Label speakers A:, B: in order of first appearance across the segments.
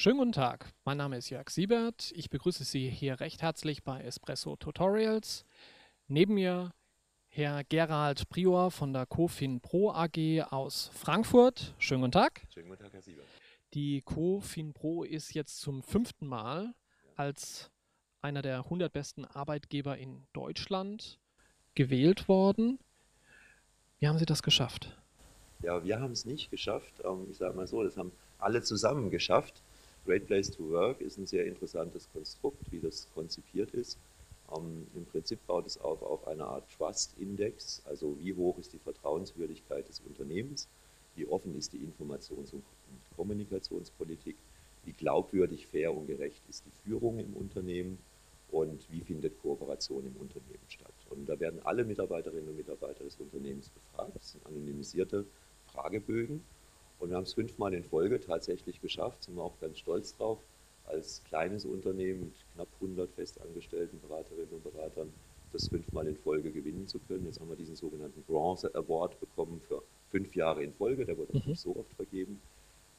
A: Schönen guten Tag, mein Name ist Jörg Siebert. Ich begrüße Sie hier recht herzlich bei Espresso Tutorials. Neben mir Herr Gerald Prior von der Cofin Pro AG aus Frankfurt. Schönen guten Tag.
B: Schönen guten Tag, Herr Siebert.
A: Die Cofin Pro ist jetzt zum fünften Mal als einer der 100 besten Arbeitgeber in Deutschland gewählt worden. Wie haben Sie das geschafft?
B: Ja, wir haben es nicht geschafft. Ähm, ich sage mal so, das haben alle zusammen geschafft. Great Place to Work ist ein sehr interessantes Konstrukt, wie das konzipiert ist. Ähm, Im Prinzip baut es auf, auf eine Art Trust Index, also wie hoch ist die Vertrauenswürdigkeit des Unternehmens, wie offen ist die Informations- und Kommunikationspolitik, wie glaubwürdig, fair und gerecht ist die Führung im Unternehmen und wie findet Kooperation im Unternehmen statt. Und da werden alle Mitarbeiterinnen und Mitarbeiter des Unternehmens befragt. Das sind anonymisierte Fragebögen. Und wir haben es fünfmal in Folge tatsächlich geschafft, sind wir auch ganz stolz drauf, als kleines Unternehmen mit knapp 100 festangestellten Beraterinnen und Beratern das fünfmal in Folge gewinnen zu können. Jetzt haben wir diesen sogenannten Bronze Award bekommen für fünf Jahre in Folge, der wurde mhm. nicht so oft vergeben.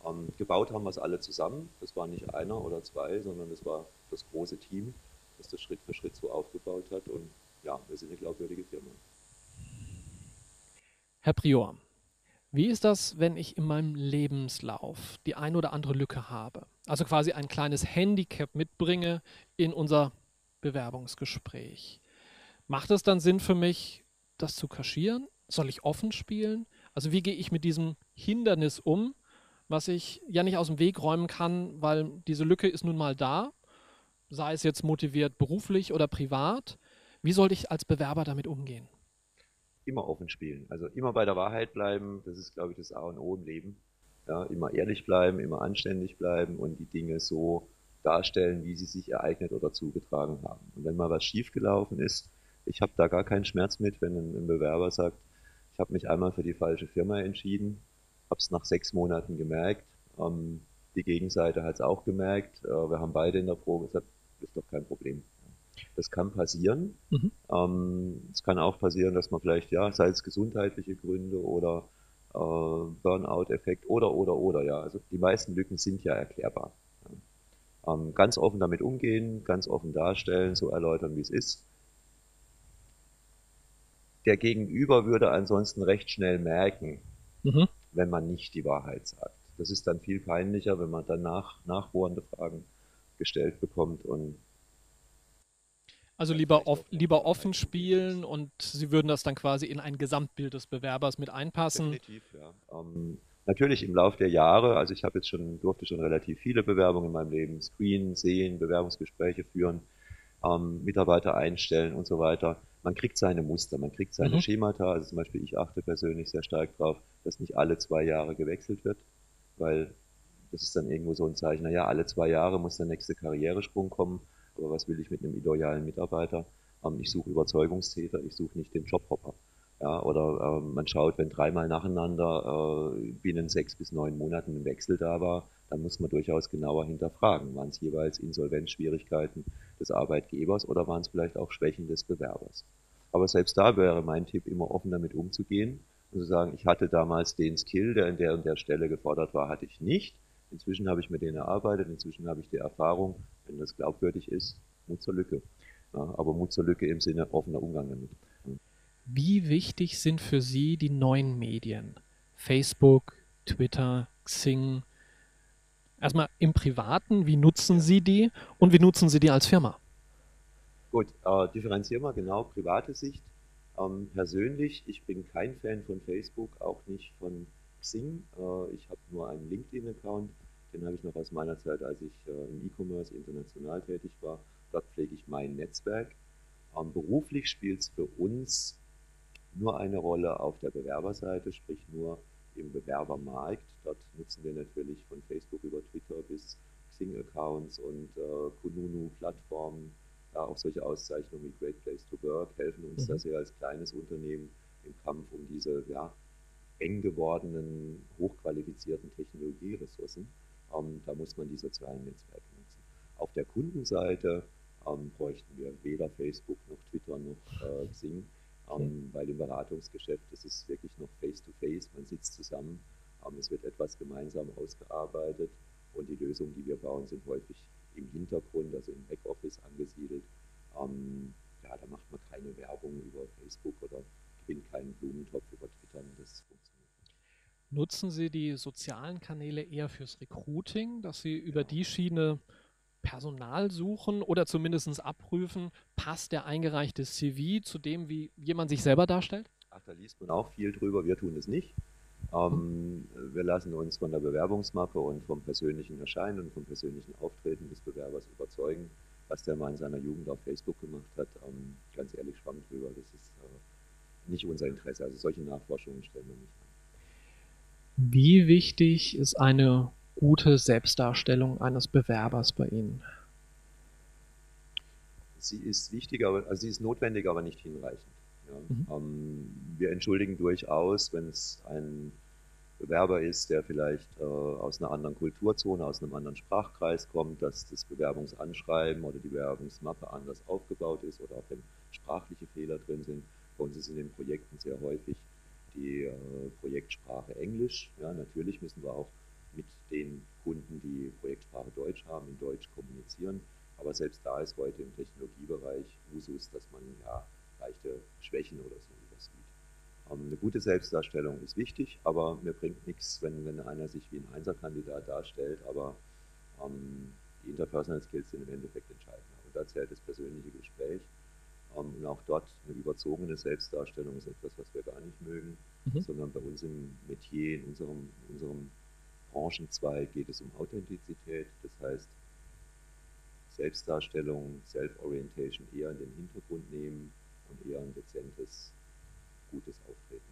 B: Ähm, gebaut haben wir es alle zusammen. Das war nicht einer oder zwei, sondern das war das große Team, das das Schritt für Schritt so aufgebaut hat. Und ja, wir sind eine glaubwürdige Firma.
A: Herr Prior, wie ist das, wenn ich in meinem Lebenslauf die ein oder andere Lücke habe? Also quasi ein kleines Handicap mitbringe in unser Bewerbungsgespräch. Macht es dann Sinn für mich, das zu kaschieren? Soll ich offen spielen? Also wie gehe ich mit diesem Hindernis um, was ich ja nicht aus dem Weg räumen kann, weil diese Lücke ist nun mal da, sei es jetzt motiviert beruflich oder privat. Wie sollte ich als Bewerber damit umgehen?
B: Immer offen spielen, also immer bei der Wahrheit bleiben, das ist, glaube ich, das A und O im Leben. Ja, immer ehrlich bleiben, immer anständig bleiben und die Dinge so darstellen, wie sie sich ereignet oder zugetragen haben. Und wenn mal was schiefgelaufen ist, ich habe da gar keinen Schmerz mit, wenn ein, ein Bewerber sagt, ich habe mich einmal für die falsche Firma entschieden, habe es nach sechs Monaten gemerkt, ähm, die Gegenseite hat es auch gemerkt, äh, wir haben beide in der Probe ist doch kein Problem. Das kann passieren. Mhm. Ähm, es kann auch passieren, dass man vielleicht, ja, sei es gesundheitliche Gründe oder äh, Burnout-Effekt oder, oder, oder, ja. Also die meisten Lücken sind ja erklärbar. Ja. Ähm, ganz offen damit umgehen, ganz offen darstellen, so erläutern, wie es ist. Der Gegenüber würde ansonsten recht schnell merken, mhm. wenn man nicht die Wahrheit sagt. Das ist dann viel peinlicher, wenn man danach nachbohrende Fragen gestellt bekommt und
A: also lieber, off, lieber offen spielen und Sie würden das dann quasi in ein Gesamtbild des Bewerbers mit einpassen.
B: Definitiv, ja. Ähm, natürlich im Laufe der Jahre, also ich habe jetzt schon, durfte schon relativ viele Bewerbungen in meinem Leben screenen, sehen, Bewerbungsgespräche führen, ähm, Mitarbeiter einstellen und so weiter. Man kriegt seine Muster, man kriegt seine mhm. Schemata. Also zum Beispiel ich achte persönlich sehr stark darauf, dass nicht alle zwei Jahre gewechselt wird, weil das ist dann irgendwo so ein Zeichen, naja, alle zwei Jahre muss der nächste Karrieresprung kommen was will ich mit einem idealen Mitarbeiter? Ähm, ich suche Überzeugungstäter, ich suche nicht den Jobhopper. Ja, oder äh, man schaut, wenn dreimal nacheinander äh, binnen sechs bis neun Monaten ein Wechsel da war, dann muss man durchaus genauer hinterfragen. Waren es jeweils Insolvenzschwierigkeiten des Arbeitgebers oder waren es vielleicht auch Schwächen des Bewerbers? Aber selbst da wäre mein Tipp, immer offen damit umzugehen und zu sagen, ich hatte damals den Skill, der an der und der Stelle gefordert war, hatte ich nicht. Inzwischen habe ich mir den erarbeitet, inzwischen habe ich die Erfahrung, wenn das glaubwürdig ist, Mut zur Lücke. Aber Mut zur Lücke im Sinne offener Umgang damit.
A: Wie wichtig sind für Sie die neuen Medien? Facebook, Twitter, Xing? Erstmal im Privaten, wie nutzen Sie die und wie nutzen Sie die als Firma?
B: Gut, äh, differenzieren wir genau private Sicht. Ähm, persönlich, ich bin kein Fan von Facebook, auch nicht von Xing. Äh, ich habe nur einen LinkedIn-Account. Den habe ich noch aus meiner Zeit, als ich äh, im E-Commerce international tätig war. Dort pflege ich mein Netzwerk. Ähm, beruflich spielt es für uns nur eine Rolle auf der Bewerberseite, sprich nur im Bewerbermarkt. Dort nutzen wir natürlich von Facebook über Twitter bis Xing-Accounts und äh, Kununu-Plattformen. Ja, auch solche Auszeichnungen wie Great Place to Work helfen uns mhm. da sehr als kleines Unternehmen im Kampf um diese ja, eng gewordenen, hochqualifizierten Technologieressourcen. Ähm, da muss man die sozialen Netzwerke nutzen. Auf der Kundenseite ähm, bräuchten wir weder Facebook noch Twitter noch äh, Xing, ähm, weil im Beratungsgeschäft ist es wirklich noch face-to-face, -face, man sitzt zusammen, ähm, es wird etwas gemeinsam ausgearbeitet Und die Lösungen, die wir bauen, sind häufig im Hintergrund, also im Backoffice angesiedelt. Ähm, ja, da macht man keine Werbung über Facebook oder gewinnt keinen Blumentopf über Twitter. Das funktioniert.
A: Nutzen Sie die sozialen Kanäle eher fürs Recruiting, dass Sie über die Schiene Personal suchen oder zumindest abprüfen, passt der eingereichte CV zu dem, wie jemand sich selber darstellt?
B: Ach, da liest man auch viel drüber, wir tun es nicht. Ähm, wir lassen uns von der Bewerbungsmappe und vom persönlichen Erscheinen und vom persönlichen Auftreten des Bewerbers überzeugen, was der mal in seiner Jugend auf Facebook gemacht hat. Ähm, ganz ehrlich, schwamm drüber, das ist äh, nicht unser Interesse. Also solche Nachforschungen stellen wir nicht.
A: Wie wichtig ist eine gute Selbstdarstellung eines Bewerbers bei Ihnen?
B: Sie ist wichtig, aber, also sie ist notwendig, aber nicht hinreichend. Ja. Mhm. Ähm, wir entschuldigen durchaus, wenn es ein Bewerber ist, der vielleicht äh, aus einer anderen Kulturzone, aus einem anderen Sprachkreis kommt, dass das Bewerbungsanschreiben oder die Bewerbungsmappe anders aufgebaut ist oder auch wenn sprachliche Fehler drin sind. Bei uns ist in den Projekten sehr häufig die äh, Projektsprache Englisch. Ja, natürlich müssen wir auch mit den Kunden, die Projektsprache Deutsch haben, in Deutsch kommunizieren. Aber selbst da ist heute im Technologiebereich Usus, dass man ja leichte Schwächen oder so übersieht. Ähm, eine gute Selbstdarstellung ist wichtig, aber mir bringt nichts, wenn, wenn einer sich wie ein Einserkandidat darstellt, aber ähm, die Interpersonal Skills sind im Endeffekt entscheidend. Und da zählt das persönliche Gespräch. Und auch dort eine überzogene Selbstdarstellung ist etwas, was wir gar nicht mögen, mhm. sondern bei uns im Metier, in unserem, in unserem Branchenzweig geht es um Authentizität, das heißt Selbstdarstellung, Self-Orientation eher in den Hintergrund nehmen und eher ein dezentes, gutes Auftreten.